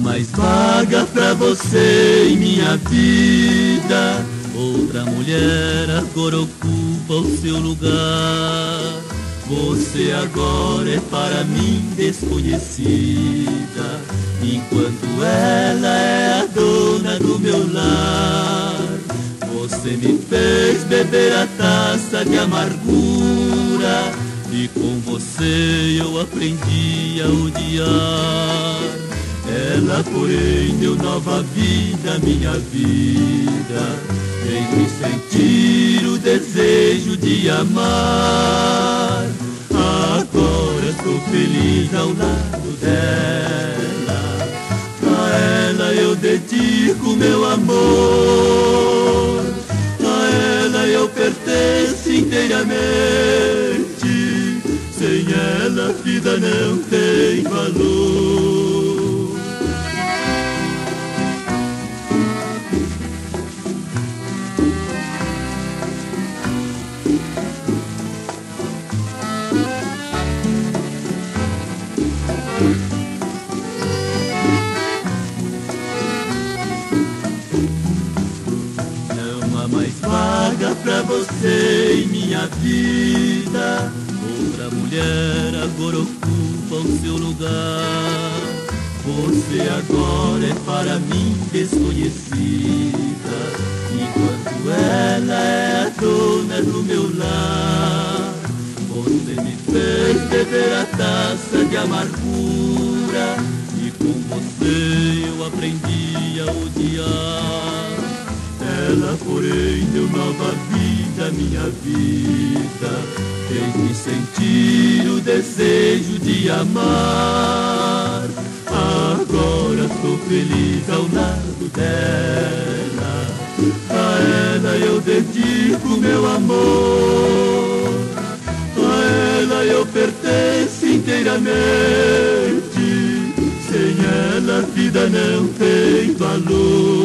mais vaga pra você em minha vida. Outra mulher agora ocupa o seu lugar. Você agora é para mim desconhecida, enquanto ela é a dona do meu lar. Você me fez beber a taça de amargura, e com você eu aprendi a odiar. Ela, porém, deu nova vida à minha vida, fez-me sentir o desejo de amar. Agora estou feliz ao lado dela, a ela eu dedico meu amor, a ela eu pertenço inteiramente. Sem ela a vida não tem valor. Pra você em minha vida. Outra mulher agora ocupa o seu lugar. Você agora é para mim desconhecida, enquanto ela é a dona do meu lar. Você me fez beber a taça de amargura, e com você eu aprendi a odiar. Porém, deu nova vida minha vida, fez-me sentir o desejo de amar. Agora sou feliz ao lado dela, a ela eu dedico meu amor, a ela eu pertenço inteiramente. Sem ela a vida não tem valor.